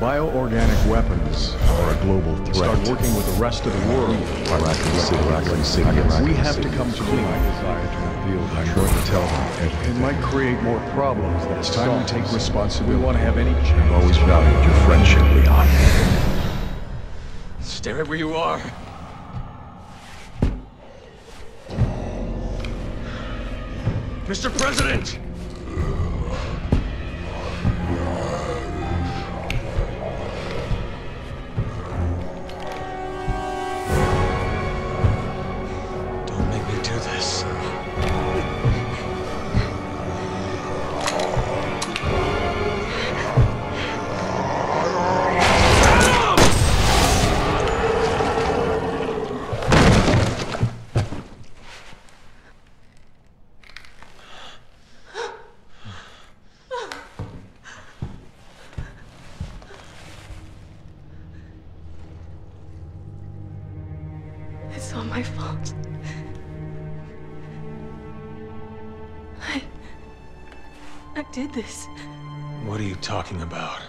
Bioorganic weapons are a global threat. Start working with the rest of the world. We have to come to my desire to reveal the I'm going to tell them It might create more problems than It's time we take responsibility. We want to have any chance. I've always valued your friendship, Leon. Stay right where you are. Mr. President! Do this. It's all my fault. I did this. What are you talking about?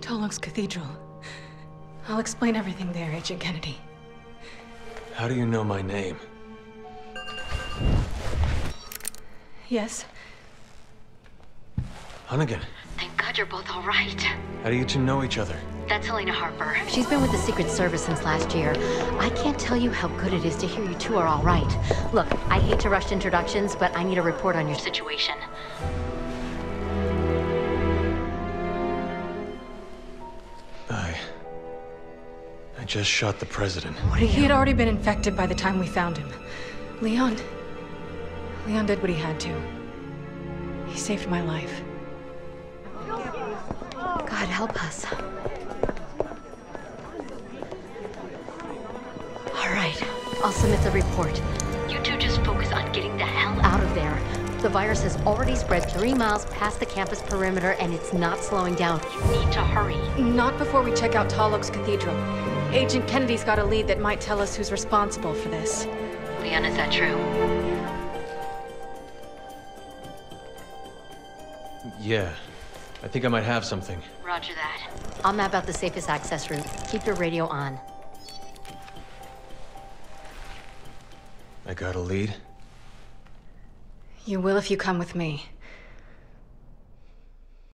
Tall Oaks Cathedral. I'll explain everything there, Agent Kennedy. How do you know my name? Yes? Hunnigan, Thank God you're both all right. how do you two know each other? That's Helena Harper. She's been with the Secret Service since last year. I can't tell you how good it is to hear you two are all right. Look, I hate to rush introductions, but I need a report on your situation. I... I just shot the president. What He had already been infected by the time we found him. Leon. Leon did what he had to. He saved my life. God help us. I'll submit the report. You two just focus on getting the hell out of there. The virus has already spread three miles past the campus perimeter and it's not slowing down. You need to hurry. Not before we check out Tall Oaks Cathedral. Agent Kennedy's got a lead that might tell us who's responsible for this. Leon, is that true? Yeah. I think I might have something. Roger that. I'll map out the safest access route. Keep your radio on. I got a lead? You will if you come with me.